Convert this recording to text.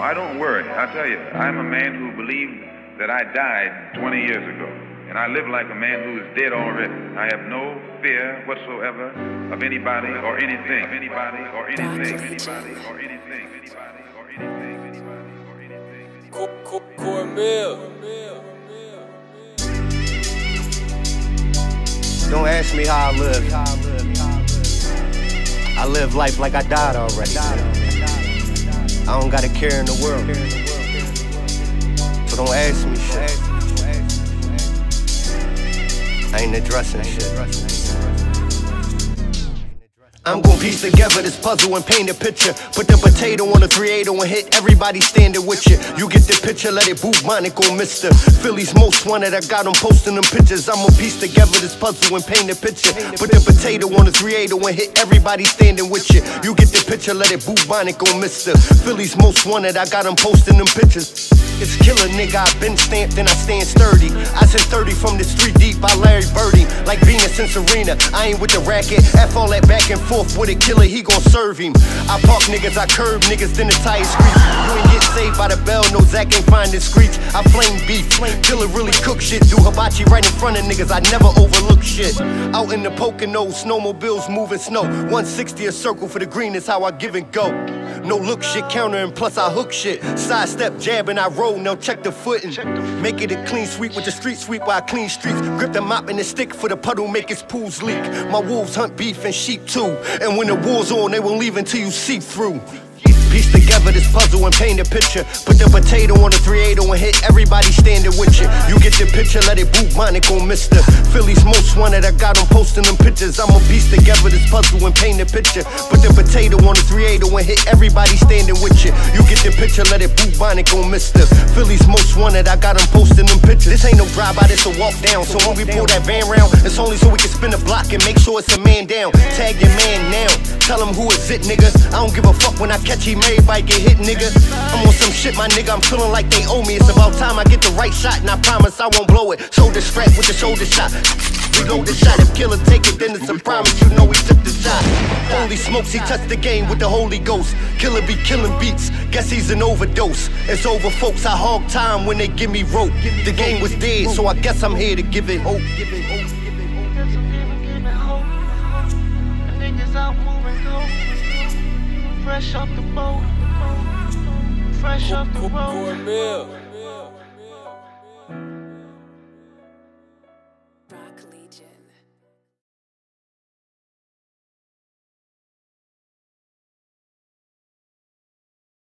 I don't worry. I tell you, I'm a man who believed that I died 20 years ago. And I live like a man who is dead already. I have no fear whatsoever of anybody or anything. Anybody or anything. Anybody or anything. Anybody or anything. Anybody or anything. Cornmeal. Don't ask me how I live. I live life like I died already. I don't got a care in the world. So don't ask me shit. I ain't addressing shit. I'm gon' piece together this puzzle and paint a picture. Put the potato on a 380 and hit everybody standing with you. You get the picture, let it boot Monica Mr. Philly's most wanted. I got them posting them pictures. I'ma piece together this puzzle and paint a picture. Put the potato on a 380 and hit everybody standing with you. You get the picture, let it boot Monica Mr. Philly's most wanted. I got them posting them pictures. It's killer, nigga. I been stamped and I stand sturdy. I said 30 from the street deep by Larry Birdie. Like Venus and Serena. I ain't with the racket. F all that back and forth with a killer, he gon' serve him. I park niggas, I curb niggas, then the tire screech. You ain't get saved by the bell, no Zack ain't find finding screech. I flame beef. Flame killer really cook shit. Do hibachi right in front of niggas. I never overlook shit. Out in the Poconos, snowmobiles moving snow. 160 a circle for the green is how I give and go. No look shit, counter and plus I hook shit. Sidestep, jab, and I roll. Now check the footing. Make it a clean sweep with the street sweep while I clean streets. Grip the mop and the stick for the puddle, make its pools leak. My wolves hunt beef and sheep too. And when the war's on, they won't leave until you see through. Piece together this puzzle and paint a picture. Put the potato on the 380 and hit everybody standing with you. You get the picture, let it boot Monica Mr. Philly's most wanted. I got them posting them pictures. I'ma piece together this puzzle and paint a picture. Put the potato on the 380 and hit everybody standing with you. You get the picture, let it boot Monica Mr. Philly's most wanted. I got them posting. This ain't no drive by, this a walk down. So when we pull that van round, it's only so we can spin the block and make sure it's a man down. Tag your man now. Tell him who is it, nigga. I don't give a fuck when I catch he him, everybody get hit, nigga. Shit, my nigga. I'm feeling like they owe me. It's about time I get the right shot, and I promise I won't blow it. Shoulder strap with the shoulder shot. Reload the shot. If killer take it, then it's a promise. You know he took the shot. Holy smokes, he touched the game with the Holy Ghost. Killer be killing beats. Guess he's an overdose. It's over, folks. I hog time when they give me rope. The game was dead, so I guess I'm here to give it hope. Fresh off the boat fresh off the road. Rock Legion.